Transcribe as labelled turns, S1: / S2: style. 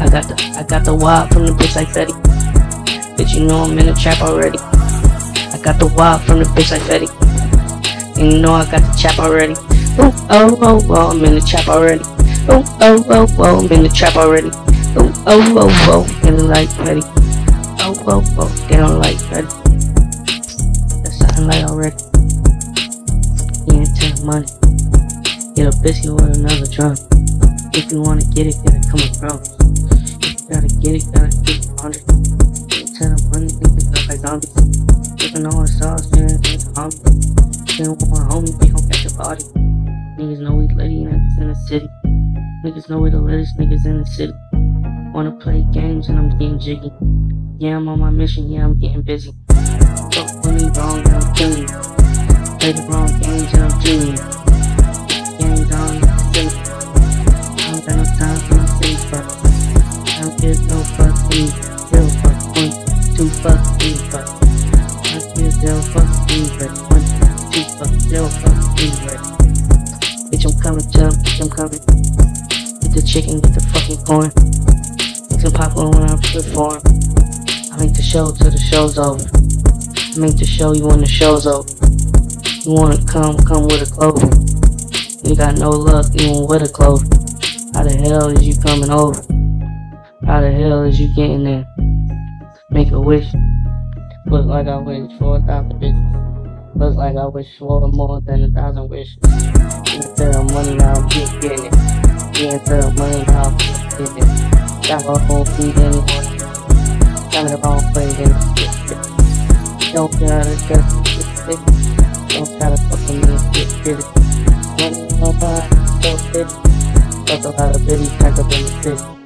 S1: I got the I got the wild from the bitch like Fetty. Bitch, you know I'm in the trap already. I got the wild from the bitch like Fetty. And you know I got the chap already. Oh oh oh oh, I'm in the trap already. Oh oh oh oh, I'm in the trap already. Oh oh oh oh, feeling like Fetty. Oh oh oh, they don't like Fetty. That's something like already. He ain't money. Get a biscuit with another drum. If you wanna get it, gotta come across. If you gotta get it, gotta get it 100. Tell them money, niggas look like zombies. Looking all the sauce, man, it's a homie. Then with my homie, we gon' catch a body. Niggas know we litty, niggas in the city. Niggas know we the latest niggas in the city. Wanna play games and I'm getting jiggy. Yeah, I'm on my mission, yeah, I'm getting busy. Fuck with me wrong, and I'm killing. Play the wrong games and I'm killing Three but one, zero fuck three but. Bitch, I'm coming, jump, bitch, I'm coming. Get the chicken, get the fucking corn. Make some popcorn when I perform. I make the show till the show's over. I make the show you when the show's over. You wanna come, come with a clover. You got no luck even with a clover. How the hell is you coming over? How the hell is you getting there? Make a wish. Look like I wish for a thousand bitches. Looks like I wish for more than a thousand wishes. Instead of money, just getting it. Yeah, instead of money, just getting it. Got my whole feet anymore. Got me the wrong place in the shit. Don't try to just get it. Don't try to fuck with me and get busy. Money, nobody, so busy. That's a lot of bitty pack up in the city.